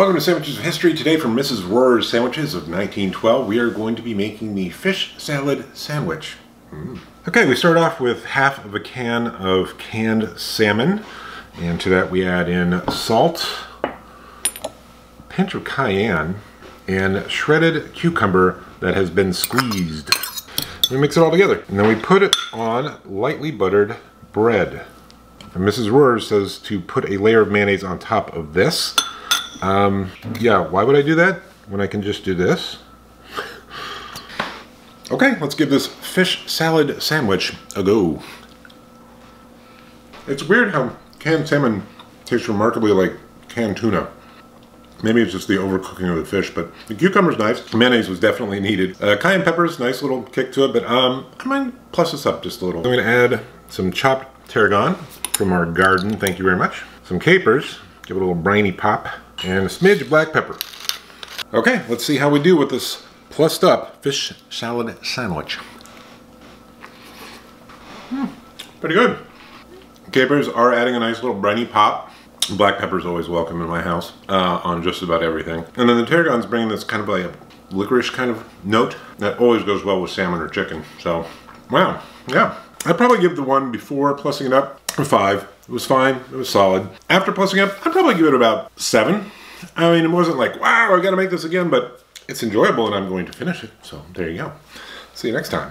Welcome to Sandwiches of History. Today from Mrs. Rorer's Sandwiches of 1912, we are going to be making the fish salad sandwich. Mm. Okay, we start off with half of a can of canned salmon. And to that we add in salt, pinch of cayenne, and shredded cucumber that has been squeezed. We mix it all together. And then we put it on lightly buttered bread. And Mrs. Rorer says to put a layer of mayonnaise on top of this. Um, yeah, why would I do that when I can just do this? okay, let's give this fish salad sandwich a go. It's weird how canned salmon tastes remarkably like canned tuna. Maybe it's just the overcooking of the fish, but the cucumber's nice. Mayonnaise was definitely needed. Uh, cayenne pepper's nice little kick to it, but um, I might plus this up just a little. I'm gonna add some chopped tarragon from our garden, thank you very much. Some capers, give it a little briny pop, and a smidge of black pepper. Okay, let's see how we do with this plussed up fish salad sandwich. Hmm, pretty good. Capers are adding a nice little briny pop. Black pepper is always welcome in my house uh, on just about everything. And then the tarragon's bringing this kind of like a licorice kind of note that always goes well with salmon or chicken. So, wow, yeah. I'd probably give the one before plussing it up a five. It was fine, it was solid. After plussing up, I'd probably give it about seven. I mean, it wasn't like, wow, I gotta make this again, but it's enjoyable and I'm going to finish it. So there you go. See you next time.